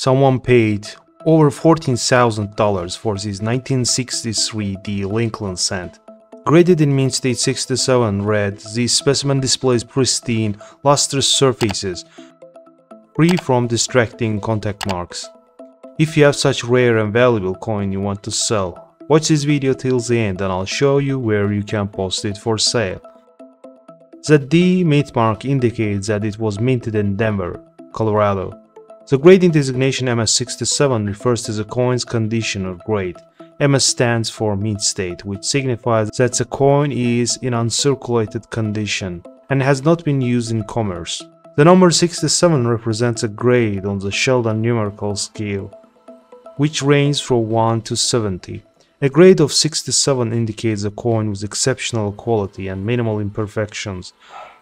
Someone paid over $14,000 for this 1963 D Lincoln cent. Graded in Mint State 67 red, this specimen displays pristine, lustrous surfaces, free from distracting contact marks. If you have such rare and valuable coin you want to sell, watch this video till the end and I'll show you where you can post it for sale. The D mint mark indicates that it was minted in Denver, Colorado. The grading designation MS67 refers to the coin's condition or grade. MS stands for mint state, which signifies that the coin is in uncirculated condition and has not been used in commerce. The number 67 represents a grade on the Sheldon numerical scale, which ranges from 1 to 70. A grade of 67 indicates a coin with exceptional quality and minimal imperfections,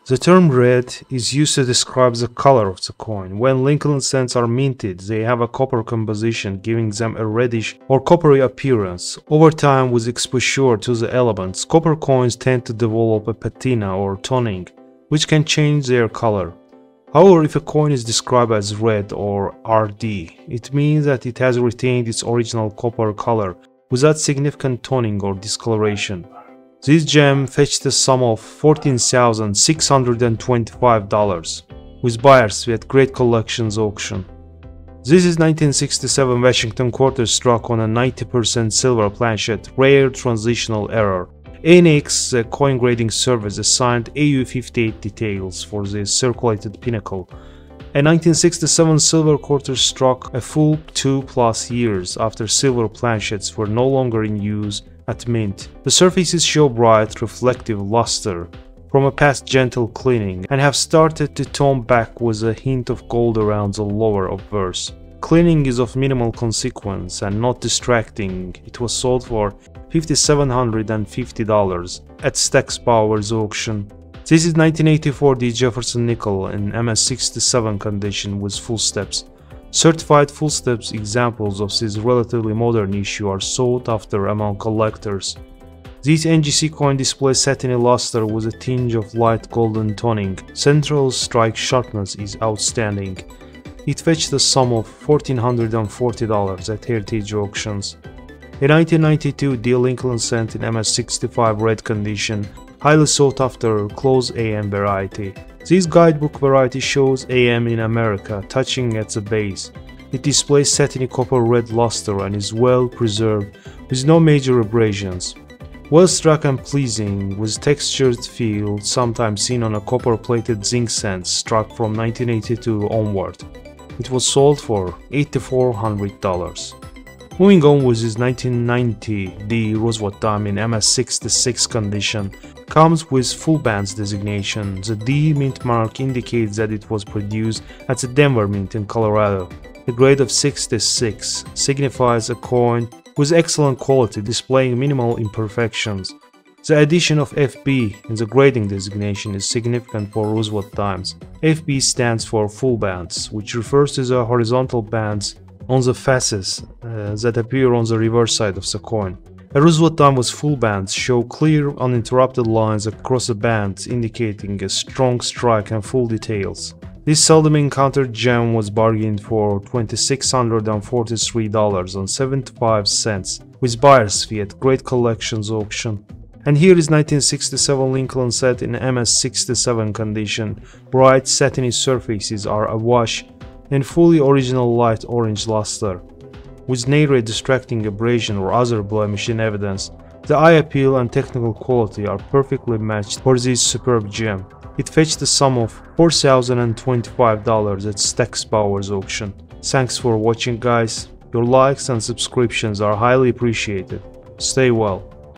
the term red is used to describe the color of the coin. When Lincoln cents are minted, they have a copper composition, giving them a reddish or coppery appearance. Over time, with exposure to the elements, copper coins tend to develop a patina or toning, which can change their color. However, if a coin is described as red or RD, it means that it has retained its original copper color without significant toning or discoloration. This gem fetched a sum of $14,625 with buyers at Great Collections auction. This is 1967 Washington quarter struck on a 90% silver planchet, rare transitional error. ANACS the coin grading service assigned AU58 details for the circulated pinnacle. A 1967 silver quarter struck a full two plus years after silver planchets were no longer in use at mint. The surfaces show bright, reflective luster from a past gentle cleaning and have started to tone back with a hint of gold around the lower obverse. Cleaning is of minimal consequence and not distracting. It was sold for $5,750 at Stack's Bowers auction. This is 1984 D Jefferson nickel in MS67 condition with full steps. Certified full steps examples of this relatively modern issue are sought after among collectors. This NGC coin displays satiny luster with a tinge of light golden toning. Central strike sharpness is outstanding. It fetched a sum of $1,440 at Heritage auctions. A 1992 D Lincoln cent in MS65 red condition, highly sought after close AM variety. This guidebook variety shows AM in America touching at the base. It displays satiny copper red luster and is well preserved with no major abrasions. Well struck and pleasing, with textured feel sometimes seen on a copper plated zinc cent struck from 1982 onward. It was sold for $8,400. Moving on with his 1990 D dime in MS66 condition comes with full bands designation. The D mint mark indicates that it was produced at the Denver Mint in Colorado. The grade of 66 signifies a coin with excellent quality displaying minimal imperfections. The addition of FB in the grading designation is significant for Roosevelt dimes. FB stands for full bands, which refers to the horizontal bands on the fasces uh, that appear on the reverse side of the coin. A Roosevelt dime with full bands show clear uninterrupted lines across the bands indicating a strong strike and full details. This seldom encountered gem was bargained for $2,643.75 with buyer's fee at Great Collections auction. And here is 1967 Lincoln cent in MS67 condition. Bright satiny surfaces are awash in fully original light orange luster. With neither distracting abrasion or other blemish in evidence, the eye appeal and technical quality are perfectly matched for this superb gem. It fetched a sum of $4,025 at Stack's Bowers auction. Thanks for watching guys, your likes and subscriptions are highly appreciated. Stay well.